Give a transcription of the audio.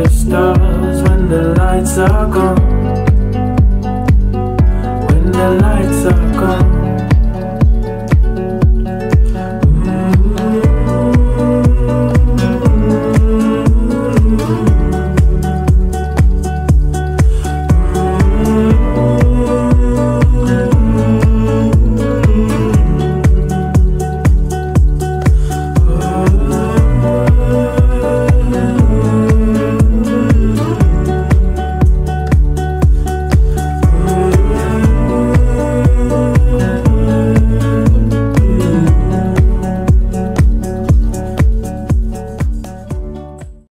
of stars when the lights are gone.